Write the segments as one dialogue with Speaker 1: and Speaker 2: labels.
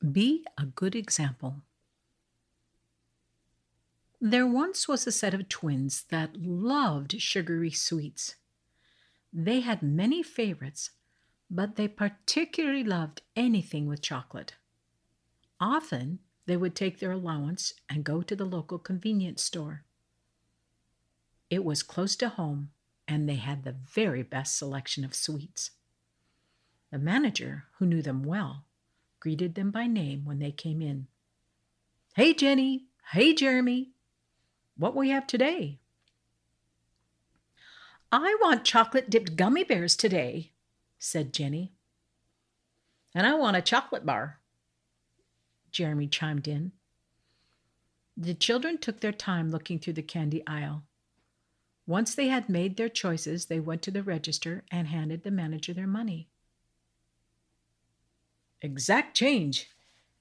Speaker 1: Be a good example. There once was a set of twins that loved sugary sweets. They had many favorites, but they particularly loved anything with chocolate. Often they would take their allowance and go to the local convenience store. It was close to home, and they had the very best selection of sweets. The manager, who knew them well, greeted them by name when they came in. Hey, Jenny. Hey, Jeremy. What we have today? I want chocolate dipped gummy bears today, said Jenny. And I want a chocolate bar, Jeremy chimed in. The children took their time looking through the candy aisle. Once they had made their choices, they went to the register and handed the manager their money. Exact change.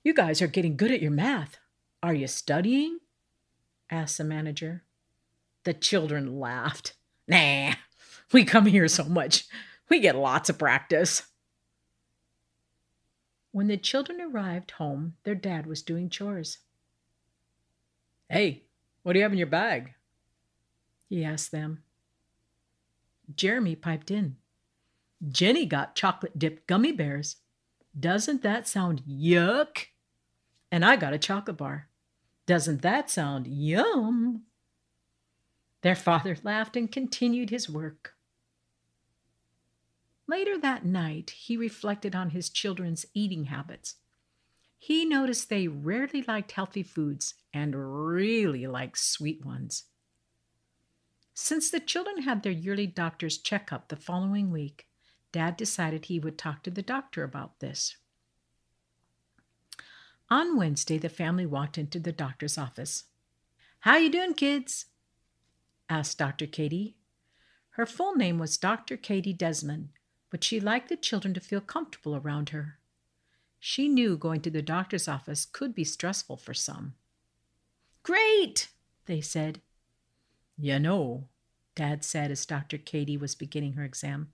Speaker 1: You guys are getting good at your math. Are you studying? asked the manager. The children laughed. Nah, we come here so much. We get lots of practice. When the children arrived home, their dad was doing chores. Hey, what do you have in your bag? He asked them. Jeremy piped in. Jenny got chocolate dipped gummy bears. Doesn't that sound yuck? And I got a chocolate bar. Doesn't that sound yum? Their father laughed and continued his work. Later that night, he reflected on his children's eating habits. He noticed they rarely liked healthy foods and really liked sweet ones. Since the children had their yearly doctor's checkup the following week, Dad decided he would talk to the doctor about this. On Wednesday, the family walked into the doctor's office. How you doing, kids? asked Dr. Katie. Her full name was Dr. Katie Desmond, but she liked the children to feel comfortable around her. She knew going to the doctor's office could be stressful for some. Great, they said. You know, Dad said as Dr. Katie was beginning her exam,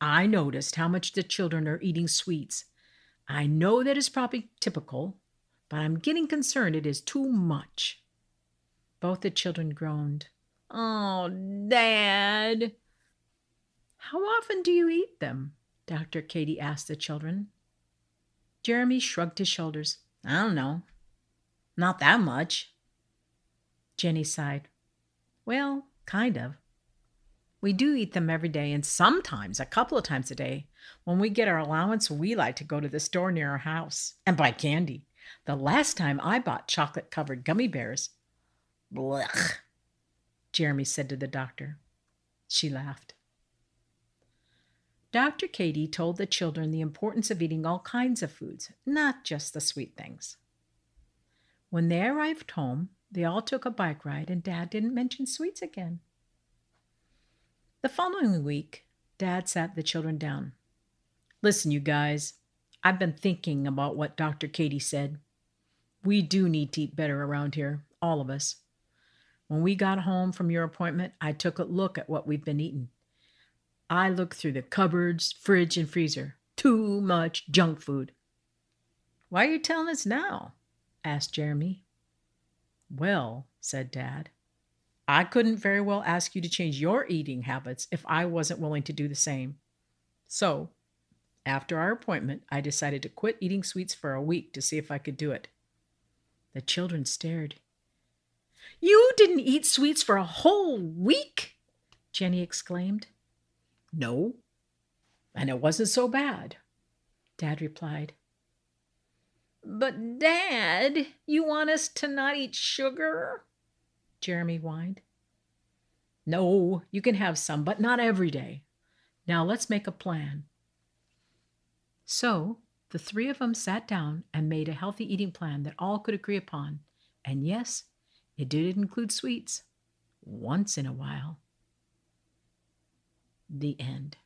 Speaker 1: I noticed how much the children are eating sweets. I know that is probably typical, but I'm getting concerned it is too much. Both the children groaned. Oh, Dad. How often do you eat them? Dr. Katie asked the children. Jeremy shrugged his shoulders. I don't know. Not that much. Jenny sighed. Well, kind of. We do eat them every day and sometimes a couple of times a day. When we get our allowance, we like to go to the store near our house and buy candy. The last time I bought chocolate covered gummy bears, blech, Jeremy said to the doctor. She laughed. Dr. Katie told the children the importance of eating all kinds of foods, not just the sweet things. When they arrived home, they all took a bike ride, and Dad didn't mention sweets again. The following week, Dad sat the children down. Listen, you guys, I've been thinking about what Dr. Katie said. We do need to eat better around here, all of us. When we got home from your appointment, I took a look at what we've been eating. I looked through the cupboards, fridge, and freezer. Too much junk food. Why are you telling us now? asked Jeremy. Well, said Dad, I couldn't very well ask you to change your eating habits if I wasn't willing to do the same. So, after our appointment, I decided to quit eating sweets for a week to see if I could do it. The children stared. You didn't eat sweets for a whole week? Jenny exclaimed. No, and it wasn't so bad, Dad replied. But, Dad, you want us to not eat sugar? Jeremy whined. No, you can have some, but not every day. Now let's make a plan. So the three of them sat down and made a healthy eating plan that all could agree upon. And yes, it did include sweets once in a while. The end.